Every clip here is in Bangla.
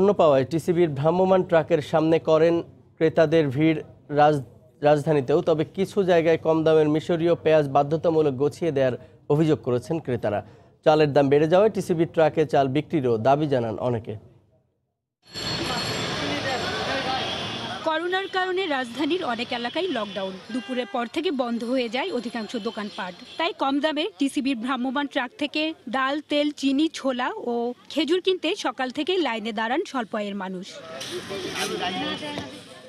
পণ্য পাওয়ায় টিসিবির ভ্রাম্যমান ট্রাকের সামনে করেন ক্রেতাদের ভিড় রাজ, রাজধানীতেও, তবে কিছু জায়গায় কম দামের মিশরীয় পেঁয়াজ বাধ্যতামূলক গছিয়ে দেওয়ার অভিযোগ করেছেন ক্রেতারা। চালের দাম বেড়ে যাওয়ায় টিসিবির ট্রাকে চাল বিক্রিরও দাবি জানান অনেকে। করোনার কারণে রাজধানীর অনেক এলাকায় লকডাউন দুপুরের পর থেকে বন্ধ হয়ে যায় অধিকাংশ দোকানপাট। তাই কম দামে টিসিবির ভ্রাম্যমান ট্রাক থেকে ডাল, তেল, চিনি, ছোলা ও খেজুর কিনতে সকাল থেকে লাইনে দাঁড়ান স্বল্প আয়ের মানুষ।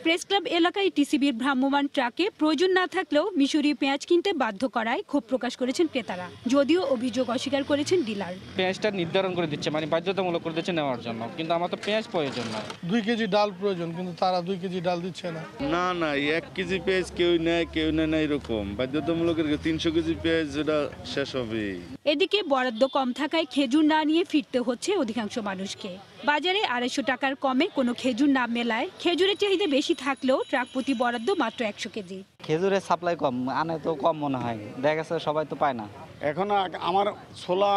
প্রেস ক্লাব এলাকায় টিসিবির ভ্রাম্যমাণ ট্রাকে প্রয়োজন না থাকলেও মিশরীয় পেঁয়াজ কিনতে বাধ্য করায় ক্ষোভ প্রকাশ করেছেন ক্রেতারা। যদিও অভিযোগ অস্বীকার করেছেন ডিলার। পেঁয়াজটা নির্ধারণ করে দিচ্ছে মানে বাধ্যতামূলক করে দিচ্ছে নেওয়ার জন্য। কিন্তু আমার তো পেঁয়াজ প্রয়োজন না দুই কেজি ডাল প্রয়োজন কিন্তু তারা দুই কেজি ডাল দিচ্ছে না। না না এক কেজি পেঁয়াজ কেউ নেয় কেউ নেয় না এরকম। বাধ্যতামূলকের তিনশো কেজি পেঁয়াজ যেটা শেষ হবে। এদিকে বরাদ্দ কম থাকায় খেজুর না নিয়ে ফিরতে হচ্ছে অধিকাংশ মানুষকে। বাজারে আড়াইশো টাকার কমে কোনো খেজুর না মেলায় খেজুরের চাহিদা বেশি থাকলেও ট্রাক প্রতি বরাদ্দ মাত্র একশো কেজি। খেজুরের সাপ্লাই কম আনে তো কম মনে হয়। দেখা গেছে সবাই তো পায় না। এখন আমার ছোলা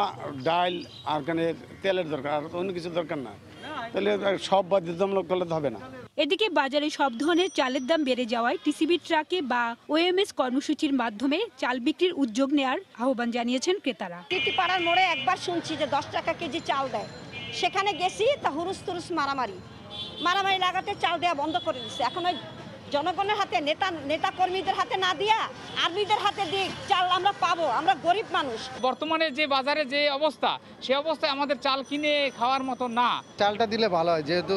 ডাল আর কানে তেলের দরকার আর অন্য কিছু দরকার না। তাহলে সব বাধ্যতামূলক করলে হবে না। এদিকে বাজারে সব ধরনের চালের দাম বেড়ে যাওয়ায় টিসিবি ট্রাকে বা ওএমএস কর্মসূচির মাধ্যমে চাল বিক্রির উদ্যোগ নেয়ার আহ্বান জানিয়েছেন ক্রেতারা। পাড়ার মোড়ে একবার শুনছি যে দশ টাকা কেজি চাল দেয়। সেখানে গেছি তা হুরুস তুরুস মারামারি। মারামারি লাগাতে চাল দেওয়া বন্ধ করে দিচ্ছে এখন ওই জনগণের হাতে নেতা নেতা কর্মীদের হাতে না দিয়া আর্মিদের হাতে দিক চাল আমরা পাবো। আমরা গরিব মানুষ। বর্তমানে যে বাজারে যে অবস্থা সে অবস্থায় আমাদের চাল কিনে খাওয়ার মতো না। চালটা দিলে ভালো হয় যেহেতু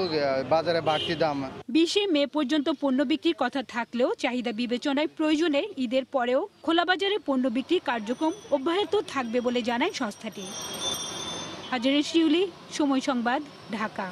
বাজারে বাড়তি দাম। বিশে মে পর্যন্ত পণ্য বিক্রির কথা থাকলেও চাহিদা বিবেচনায় প্রয়োজনে ঈদের পরেও খোলা বাজারে পণ্য বিক্রির কার্যক্রম অব্যাহত থাকবে বলে জানায় সংস্থাটি। হাজারের শিউলি সময় সংবাদ ঢাকা।